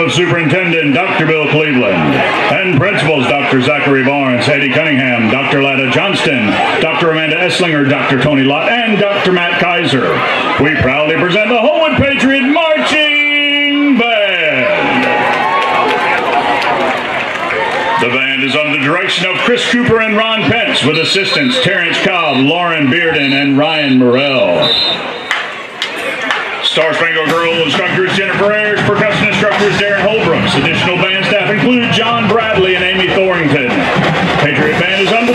of Superintendent Dr. Bill Cleveland and Principals Dr. Zachary Barnes, Eddie Cunningham, Dr. Lada Johnston, Dr. Amanda Esslinger, Dr. Tony Lott, and Dr. Matt Kaiser, we proudly present the Homewood Patriot Marching Band. The band is under the direction of Chris Cooper and Ron Pence with assistants Terrence Cobb, Lauren Bearden, and Ryan Morrell. Star Spangled Girl instructors Jennifer Ayers, percussion instructors. Additional band staff include John Bradley and Amy Thorrington. Patriot Band is under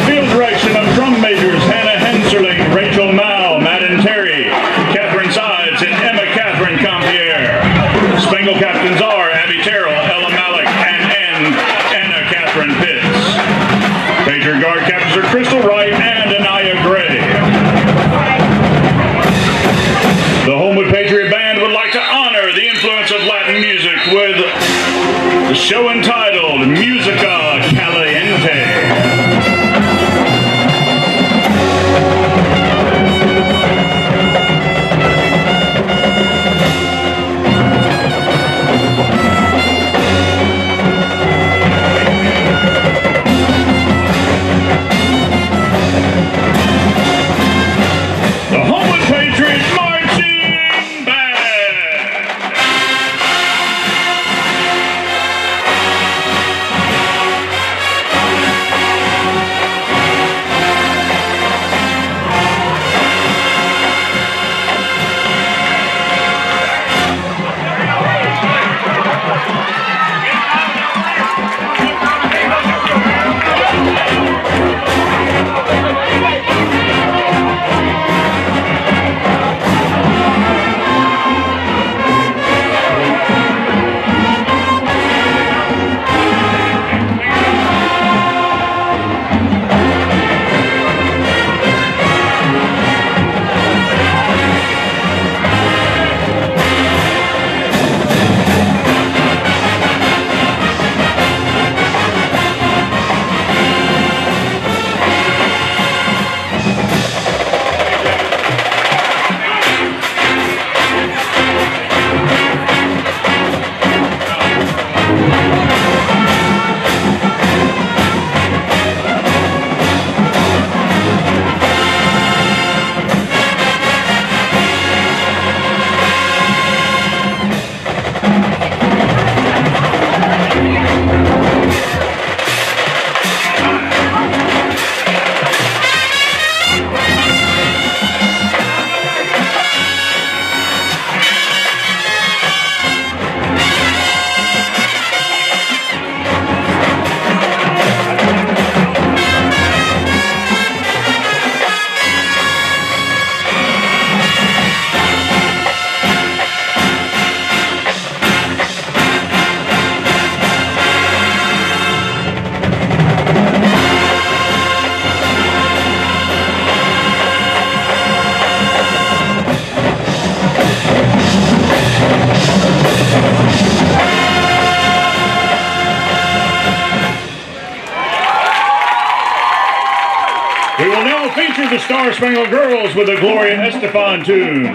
the Star Spangled Girls with the Gloria Estefan tune,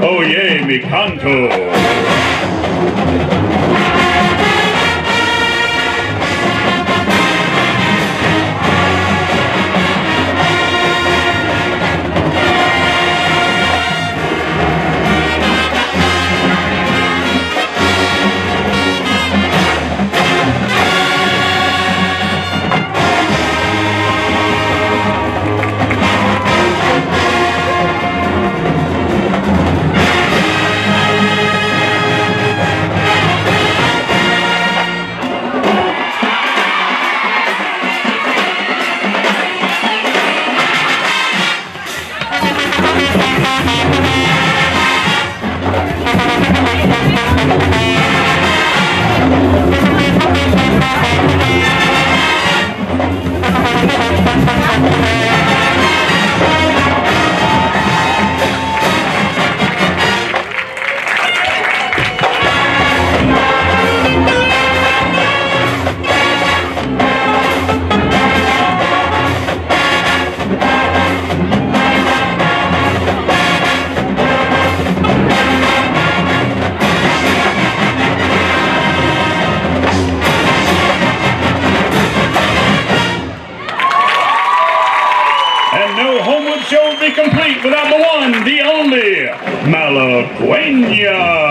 oh, Oye Mi Canto. Malagueña.